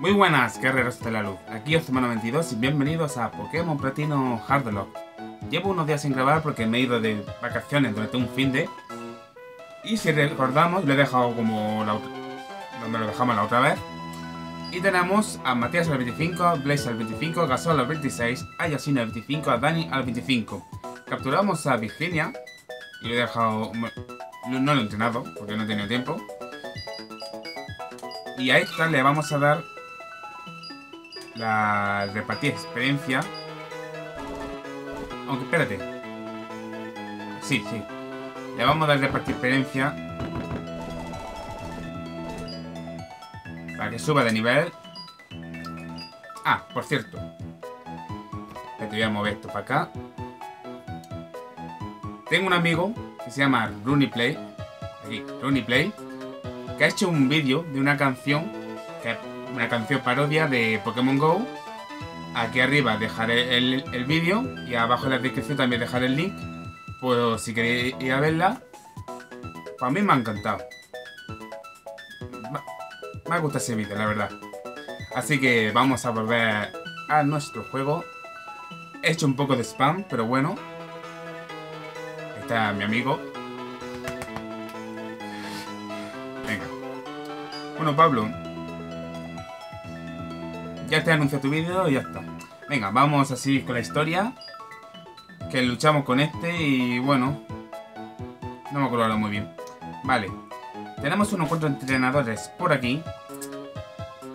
Muy buenas, guerreros de la luz. Aquí Ozumano22 y bienvenidos a Pokémon Platino Hardlock. Llevo unos días sin grabar porque me he ido de vacaciones durante un fin de... Y si recordamos, lo he dejado como la donde lo dejamos la otra vez. Y tenemos a Matías al 25, Blaze al 25, Gasol al 26, a Yasina al 25, a Dani al 25. Capturamos a Virginia y lo he dejado... No, lo he entrenado porque no he tenido tiempo. Y a esta le vamos a dar la repartir experiencia. Aunque espérate. Sí, sí. Le vamos a dar repartir experiencia. Para que suba de nivel. Ah, por cierto. Te voy a mover esto para acá. Tengo un amigo que se llama Rooney Play. Aquí, Rooney Play. Que ha hecho un vídeo de una canción. Una canción parodia de Pokémon Go. Aquí arriba dejaré el, el vídeo y abajo en la descripción también dejaré el link. Pues si queréis ir a verla, para mí me ha encantado. Me gusta ese vídeo, la verdad. Así que vamos a volver a nuestro juego. He hecho un poco de spam, pero bueno. Está mi amigo. Venga. Bueno, Pablo, ya te anuncio tu vídeo y ya está. Venga, vamos así con la historia. Que luchamos con este y bueno. No me acuerdo muy bien. Vale. Tenemos unos cuantos entrenadores por aquí.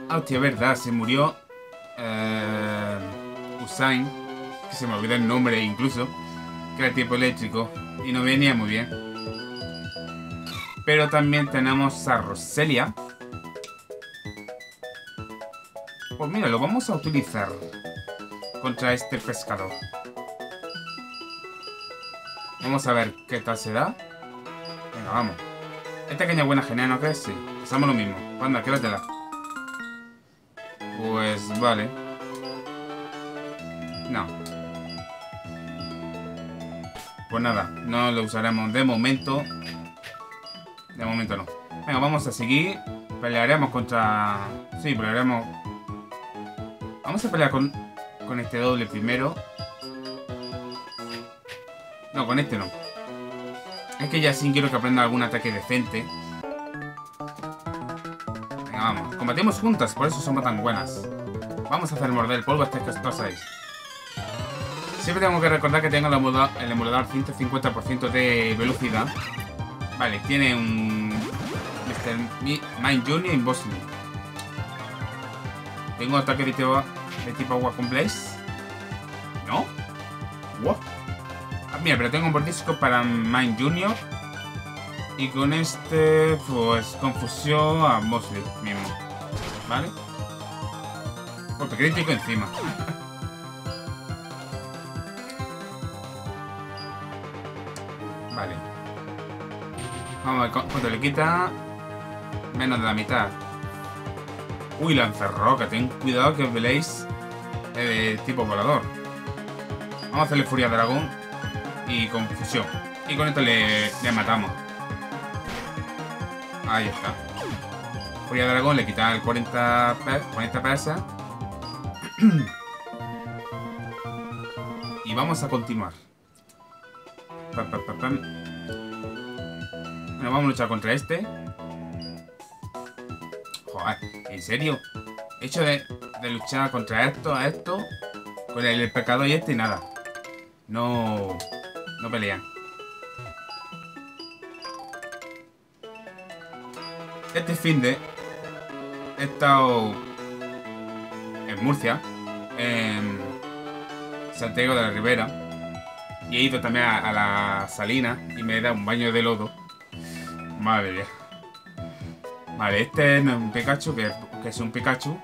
Hostia, verdad, se murió. Eh, Usain. Que se me olvidó el nombre incluso. Que era tipo eléctrico. Y no venía muy bien. Pero también tenemos a Roselia mira, lo vamos a utilizar contra este pescador. Vamos a ver qué tal se da. Venga, vamos. Esta caña buena genial, ¿no crees? Sí. Hacemos lo mismo. Anda, quédatela. Pues vale. No. Pues nada, no lo usaremos de momento. De momento no. Venga, vamos a seguir. Pelearemos contra... Sí, pelearemos Vamos a pelear con, con este doble primero. No, con este no. Es que ya sí quiero que aprenda algún ataque decente. Venga, vamos. Combatimos juntas, por eso somos tan buenas. Vamos a hacer morder el polvo hasta que os pasáis. Siempre tengo que recordar que tengo el emulador, el emulador 150% de velocidad. Vale, tiene un... Mr. Mind Junior y Boss tengo ataque de de tipo con Blaze. ¿No? What? Ah, mira, pero tengo un mordisco para Mind Junior. Y con este, pues, confusión a Mosley mismo. ¿Vale? Porque crítico encima. vale. Vamos a ver cuánto le quita. Menos de la mitad. Uy, lanzarroca. Ten cuidado que veréis de tipo volador. Vamos a hacerle furia dragón y confusión. Y con esto le, le matamos. Ahí está. Furia dragón le quita el 40, 40 PS. y vamos a continuar. Bueno, vamos a luchar contra este. ¿en serio? He hecho de, luchar contra esto, a esto, con el, pecado y este y nada. No, no pelean. Este fin de he estado en Murcia, en Santiago de la Ribera, y he ido también a, a la Salina y me he dado un baño de lodo. Madre mía. Vale, este no es un Pikachu, que, es un Pikachu.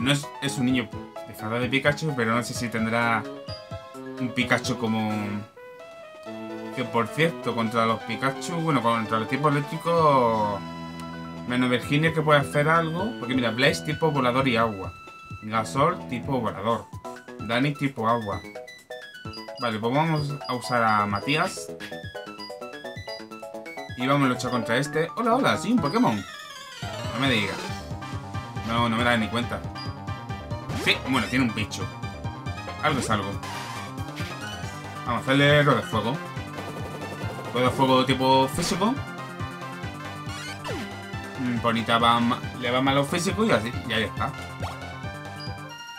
No, es, es, un niño disfrazado de Pikachu, pero no sé si tendrá un Pikachu como... Que por cierto, contra los Pikachu, bueno, contra los tipos eléctricos... Menos Virginia que puede hacer algo. Porque mira, Blaze tipo volador y agua. Gasol tipo volador. Dani tipo agua. Vale, pues vamos a usar a Matías. Y vamos a luchar contra este. Hola, hola, sí, un Pokémon. No me digas. No, no me da ni cuenta. Sí, bueno, tiene un bicho. Algo es algo. Vamos a hacerle rueda de fuego. Rueda de fuego tipo físico. Mm, bonita va le va mal lo físico y así, y ahí está.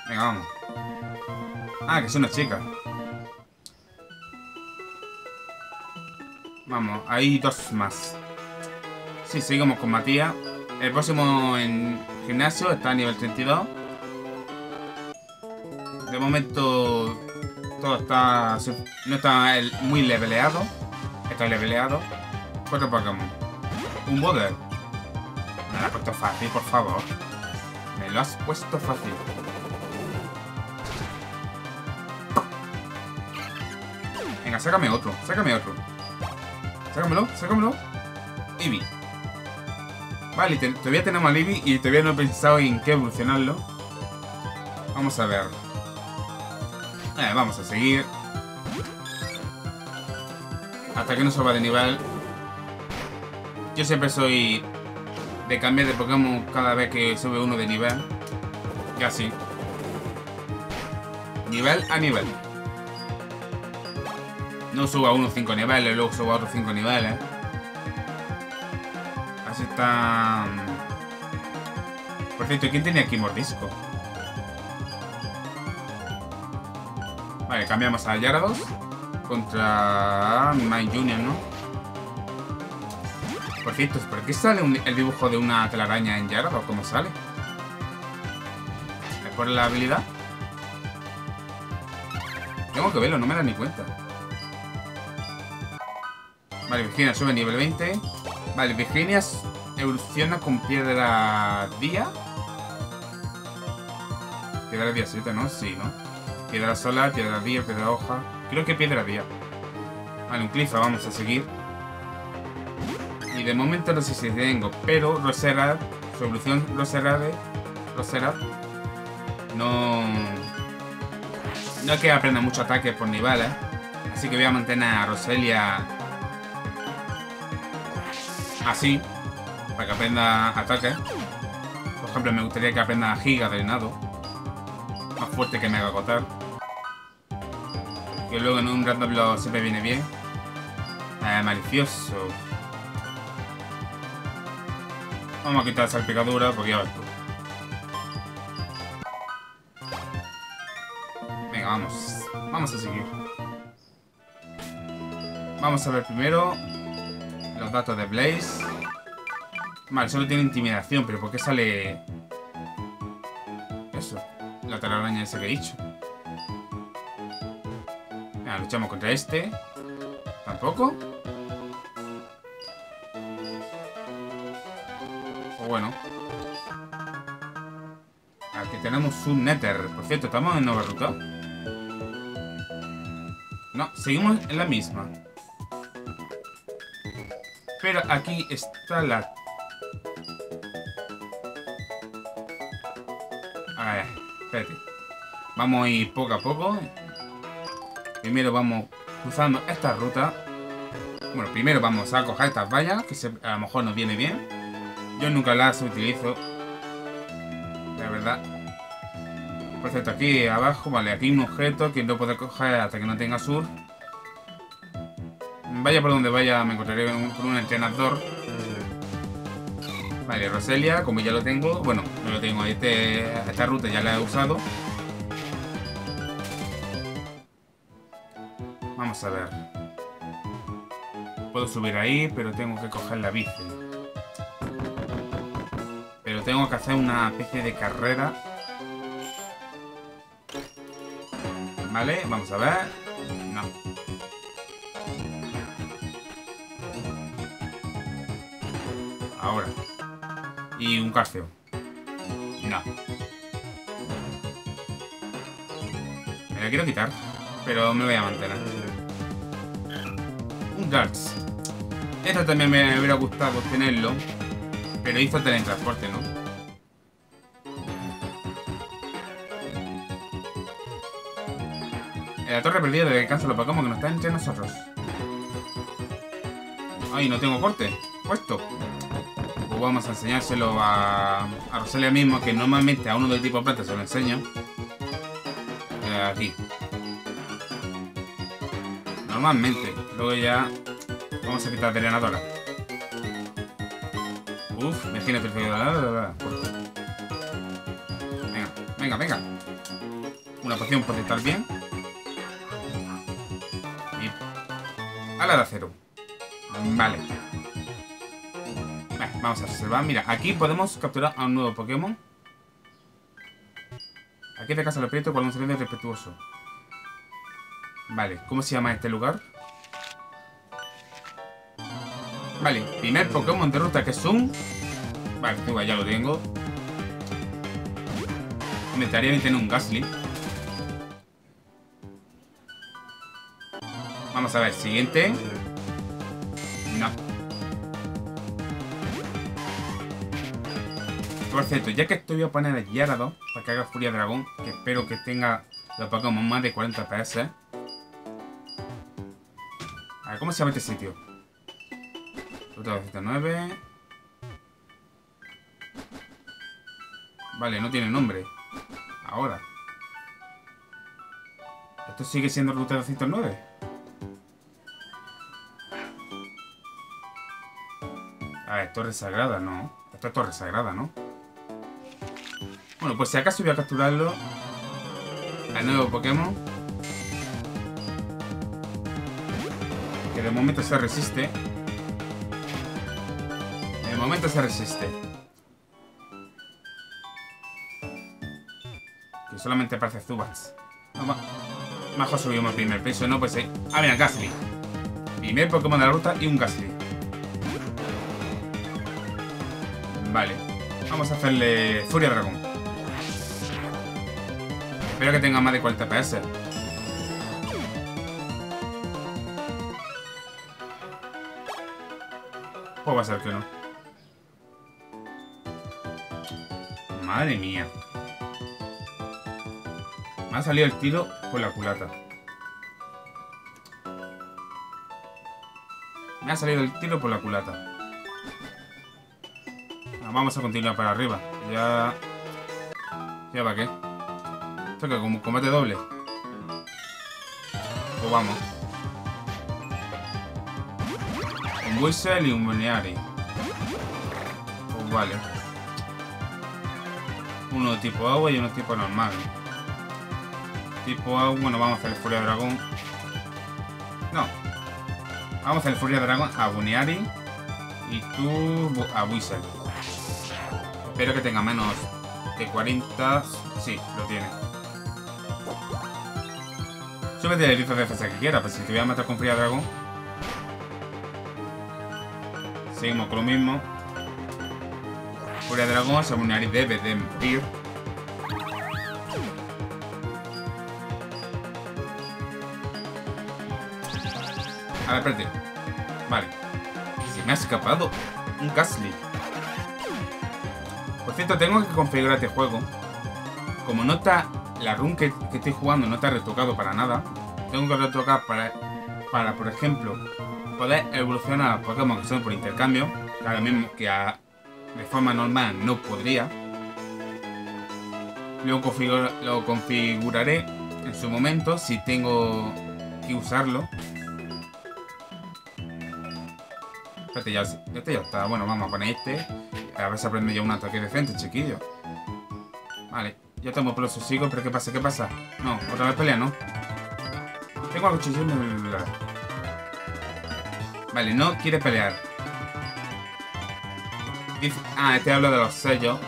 Venga, vamos. Ah, que es una chica. Vamos, hay dos más. Sí, seguimos con Matías. El próximo en gimnasio está a nivel 32. Momento todo está... No está muy leveleado. Está leveleado. Cuatro Pokémon. Un Boder. Me lo has puesto fácil, por favor. Me lo has puesto fácil. Venga, sácame otro. Sácame otro. Sácamelo, sácamelo. Eevee. Vale, todavía tenemos a Eevee y todavía no he pensado en qué evolucionarlo. Vamos a ver. Eh, vamos a seguir. Hasta que no suba de nivel. Yo siempre soy de cambiar de Pokémon cada vez que sube uno de nivel. Y así. Nivel a nivel. No suba uno 5 niveles, luego suba otros 5 niveles. Así está... Mm. Por cierto, ¿quién tenía aquí mordisco? Vale, cambiamos a Yarados contra My Junior, ¿no? Por cierto, ¿por qué sale el dibujo de una telaraña en Yarados? ¿Cómo sale? ¿Es por la habilidad? Tengo que verlo, no me da ni cuenta. Vale, Virginia sube nivel 20. Vale, Virginia evoluciona con piedra día. Piedra día 7, ¿no? Sí, ¿no? Piedra solar, piedra día, piedra hoja. Creo que piedra día. Vale, un clifa, vamos a seguir. Y de momento no sé si tengo, pero Rosera, su evolución Roserade, Rosera, no... No es que aprenda mucho ataque por ¿eh? Así que voy a mantener a Roselia así, para que aprenda ataque. Por ejemplo, me gustaría que aprenda Giga drenado. Más fuerte que Mega Gotar. Que luego en un Block siempre viene bien. Eh, malicioso. Vamos a quitar salpicadura porque ya ves tú. Venga, vamos. Vamos a seguir. Vamos a ver primero los datos de Blaze. Vale, solo tiene intimidación, pero ¿por qué sale... Eso? La telaraña esa que he dicho. Luchamos contra este. ¿Tampoco? O bueno. Aquí tenemos un Nether. Por cierto, ¿estamos en nueva ruta? No, seguimos en la misma. Pero aquí está la... A ver, espérate. Vamos a ir poco a poco. Primero vamos cruzando esta ruta. Bueno, primero vamos a coger estas vallas, que a lo mejor nos viene bien. Yo nunca las utilizo. La verdad. Por cierto, aquí abajo, vale, aquí un objeto que no puedo coger hasta que no tenga sur. Vaya por donde vaya, me encontraré con un, entrenador. Vale, Roselia, como ya lo tengo, bueno, no lo tengo, este, esta ruta ya la he usado. A ver. Puedo subir ahí, pero tengo que coger la bici. Pero tengo que hacer una especie de carrera. Vale, vamos a ver. No. ahora. Y un casteo. No. Me la quiero quitar, pero me voy a mantener. Guards. Esto también me hubiera gustado tenerlo, pero hizo teletransporte, ¿no? La torre perdida de descanso lo Pokémon que no está entre nosotros. Ay, no tengo corte. Puesto. Pues vamos a enseñárselo a, a Rosalia mismo, que normalmente a uno del tipo planta se lo enseño. Eh, aquí. Normalmente. Luego ya vamos a quitar drenadora. Uf, imagínate el frío. Venga, venga, venga. Una poción por estar bien. Y... Ala de acero. Vale. Vamos a observar. Mira, aquí podemos capturar a un nuevo Pokémon. Aquí de casa del prieto por un silencio respetuoso. Vale, ¿cómo se llama este lugar? Vale, primer Pokémon de ruta que es un... Vale, ya lo tengo. Me estaría bien tener un Gasly. Vamos a ver, siguiente. No. Por cierto, ya que estoy, voy a poner a Gyarados para que haga Furia Dragón, que espero que tenga los Pokémon más de 40 PS. A ver, ¿cómo se llama este sitio? Ruta 209. Vale, no tiene nombre. Ahora. ¿Esto sigue siendo Ruta 209? A ver, Torre Sagrada, no. Esto es Torre Sagrada, ¿no? Bueno, pues si acaso voy a capturarlo al nuevo Pokémon. Que de momento se resiste. Momento se resiste. Que solamente aparece Zubats. No, Mejor subimos primer peso, ¿no? Pues sí. Ah, mira, Gasly. Primer Pokémon de la ruta y un Gasly. Vale. Vamos a hacerle Furia Dragón. Espero que tenga más de 40 PS. Pues va a ser que no. Madre mía. Me ha salido el tiro por la culata. Me ha salido el tiro por la culata. Vamos a continuar para arriba. Ya... ¿Ya va qué? que como combate doble. Pues vamos. Un Whistle y un Boniari. Pues vale. Uno tipo agua y uno tipo normal. Tipo agua, bueno, vamos a hacer el Furia Dragón. No. Vamos a hacer el Furia Dragón a Buniari y tú a Whistle. Espero que tenga menos de 40. Sí, lo tiene. Súbete el hizo de defensa que quiera, pues si te voy a matar con Fría Dragón. Seguimos con lo mismo. Furia Dragón, Samunari debe de morir. A ver, espérate. Vale. Se me ha escapado un Gasly. Por cierto, tengo que configurar este juego. Como no está la run que, estoy jugando no está retocado para nada. Tengo que retocar para, para por ejemplo, poder evolucionar a Pokémon que son por intercambio. Ahora mismo que de forma normal no podría. Luego lo configuraré en su momento si tengo que usarlo. Este ya, este ya está. Bueno, vamos a poner este. A ver si aprende ya un ataque de frente, chiquillo. Vale. Ya estamos por los pero ¿qué pasa? ¿Qué pasa? No, otra vez pelea, ¿no? Tengo algo de... Vale, no quiere pelear. Ah, este habla de los sellos.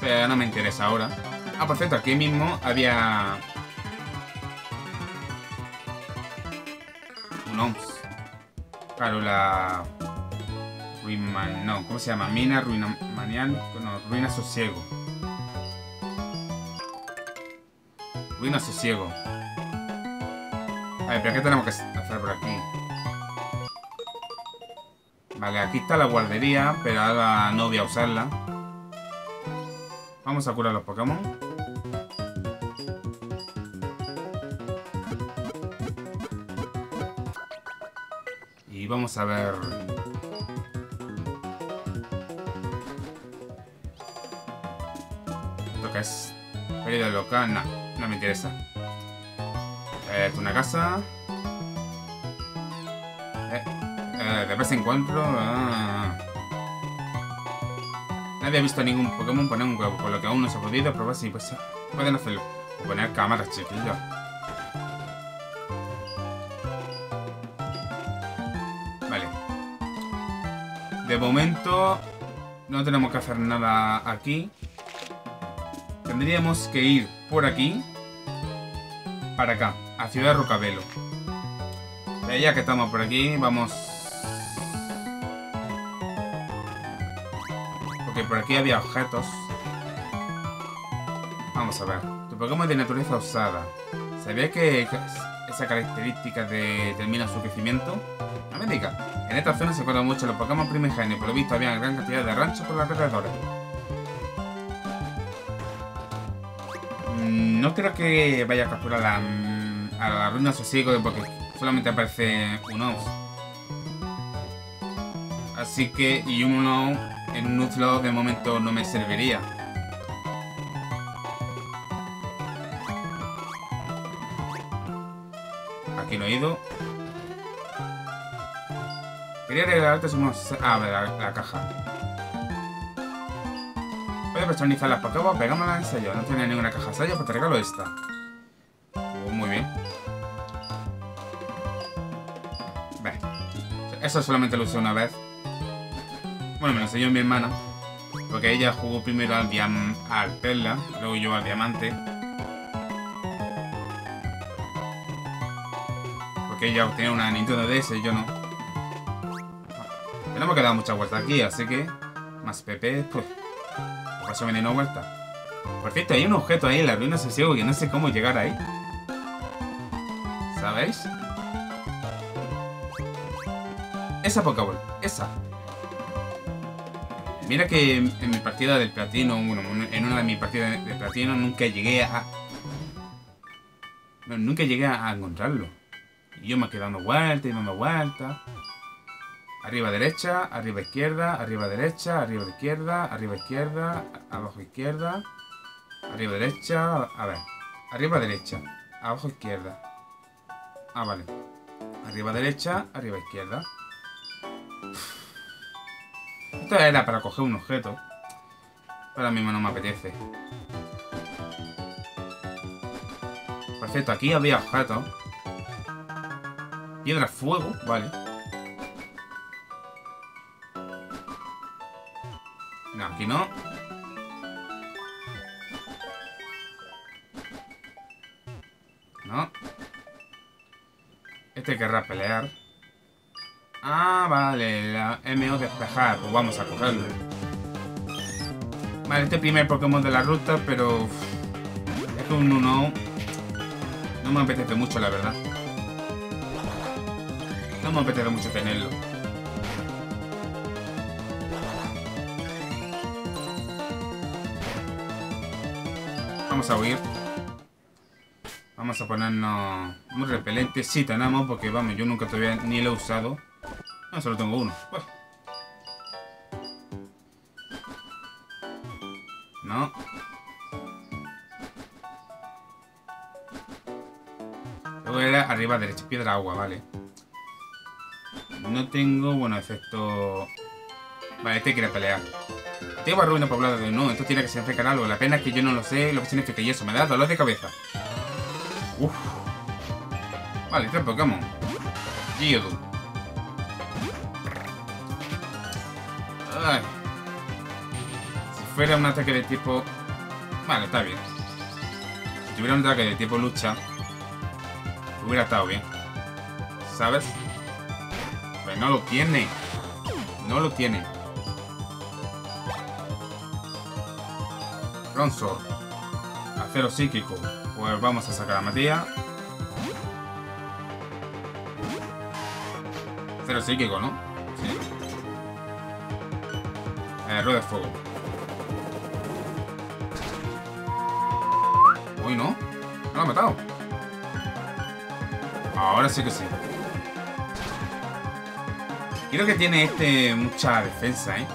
Pero no me interesa ahora. Ah, por aquí mismo había... Un OMS. Claro, la... No, ¿cómo se llama? Mina, ruina manial, no, ruina sosiego. Ruina sosiego. A ver, pero ¿qué tenemos que hacer por aquí? Vale, aquí está la guardería, pero ahora no voy a usarla. Vamos a curar los Pokémon. Y vamos a ver... Lo que es... Pérdida local, no, no me interesa. Es una casa. Eh, de vez en cuando... Ah. Nadie ha visto ningún Pokémon poner un huevo, por lo que aún no se ha podido probar si pues, pueden hacerlo. Poner cámaras, chiquillos. Vale. De momento no tenemos que hacer nada aquí. Tendríamos que ir por aquí para acá, a Ciudad Rocabelo. Ya que estamos por aquí, vamos porque por aquí había objetos. Vamos a ver. Tu Pokémon de naturaleza usada. ¿Sabía que esa característica determina su crecimiento? No me diga. En esta zona se encuentran mucho los Pokémon primigenios, por lo visto había gran cantidad de ranchos por los alrededores. Mm, no creo que vaya a capturar la, a la ruina sosiego porque solamente aparece un Oz. Así que, y uno en un Nuzlocke de momento no me serviría. Aquí no he ido. Quería regalarte unos... Ah, la, la caja. Puedes personalizar las Pokémon, pegámoslas en sello. No tiene ninguna caja sello, pues te regalo esta. Oh, muy bien. Ve. Eso solamente lo usé una vez. Bueno, me lo enseñó mi hermana. Porque ella jugó primero al, diam al Perla, luego yo al Diamante. Porque ella tiene una Nintendo DS y yo no. Tenemos que dar muchas vueltas aquí, así que... Más PP, pues... Por eso viene una vuelta. Por cierto, hay un objeto ahí en la ruina ciego que no sé cómo llegar ahí. ¿Sabéis? Esa Pokéball, esa. Mira que en mi partida del platino, bueno, en una de mis partidas de platino nunca llegué a... nunca llegué a encontrarlo. Y yo me quedé dando vueltas y dando vueltas. Arriba derecha, arriba izquierda, arriba derecha, arriba izquierda, arriba izquierda, abajo izquierda, arriba derecha, a ver, arriba derecha, abajo izquierda. Ah, vale. Arriba derecha, arriba izquierda. Esto era para coger un objeto. Ahora mismo no me apetece. Perfecto, aquí había objetos. Piedra fuego, vale. No, aquí no. No. Este querrá pelear. Ah, vale, la MO despejar. Pues vamos a cogerlo. Vale, este primer Pokémon de la ruta, pero... es un 1 no me apetece mucho, la verdad. No me apetece mucho tenerlo. Vamos a huir. Vamos a ponernos un repelente. Sí, tenemos, porque vamos, yo nunca todavía ni lo he usado. No, solo tengo uno. No. Luego era arriba derecha, piedra agua, vale. No tengo, bueno, efecto... Vale, este quiere pelear. Tengo ruina poblada de no, esto tiene que significar algo. La pena es que yo no lo sé lo que significa y eso me da dolor de cabeza. Uf. Vale, tres Pokémon. Geodude. Si fuera un ataque de tipo... Vale, está bien. Si tuviera un ataque de tipo lucha, hubiera estado bien. ¿Sabes? Pero no lo tiene. No lo tiene. Ronsor. Acero psíquico. Pues vamos a sacar a Matías. Acero psíquico, ¿no? Eh, rueda de fuego. Uy, ¿no? No lo ha matado. Ahora sí que sí. Creo que tiene este mucha defensa, ¿eh?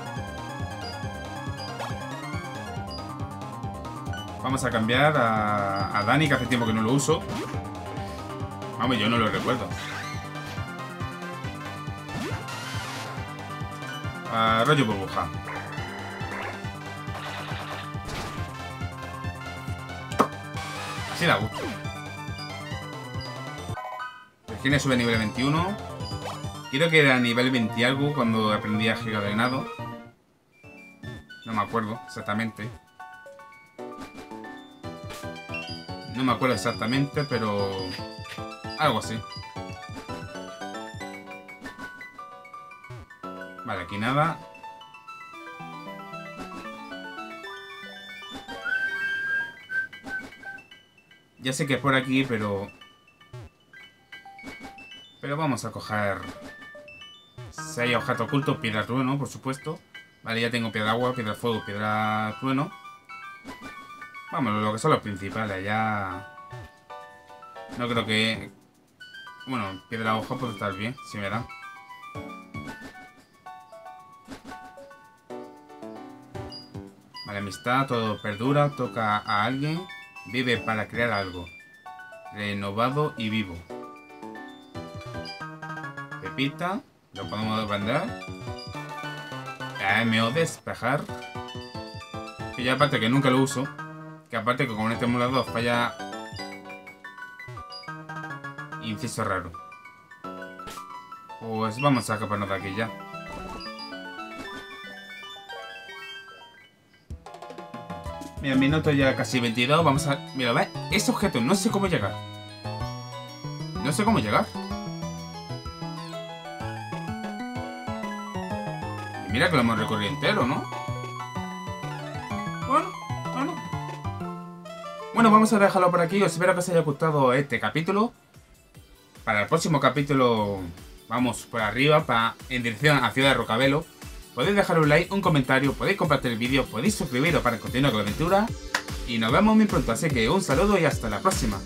Vamos a cambiar a, Dani, que hace tiempo que no lo uso. Vamos, yo no lo recuerdo. A rollo burbuja. Así da gusto. Virginia sube a nivel 21. Quiero que era nivel 20 algo cuando aprendí a Giga Drenado. No me acuerdo exactamente. No me acuerdo exactamente, pero... Algo así. Vale, aquí nada. Ya sé que es por aquí, pero... Pero vamos a coger... Si hay objeto oculto, piedra trueno, por supuesto. Vale, ya tengo piedra agua, piedra fuego, piedra trueno. Vamos, lo que son los principales, ya... No creo que... Bueno, piedra hoja puede estar bien, si me da. Vale, amistad, todo perdura, toca a alguien, vive para crear algo. Renovado y vivo. Pepita, lo podemos vender. AMO despejar. Que ya aparte que nunca lo uso. Que aparte que con este emulador falla... Inciso raro. Pues vamos a escaparnos de aquí ya. Mira, minuto ya casi 22. Vamos a... Mira, ve, ese objeto, no sé cómo llegar. No sé cómo llegar. Y mira que lo hemos recorrido entero, ¿no? Bueno, bueno. Bueno, vamos a dejarlo por aquí. Os espero que os haya gustado este capítulo. Para el próximo capítulo vamos por arriba, para, en dirección a Ciudad de Rocabelo. Podéis dejar un like, un comentario, podéis compartir el vídeo, podéis suscribiros para continuar con la aventura. Y nos vemos muy pronto, así que un saludo y hasta la próxima.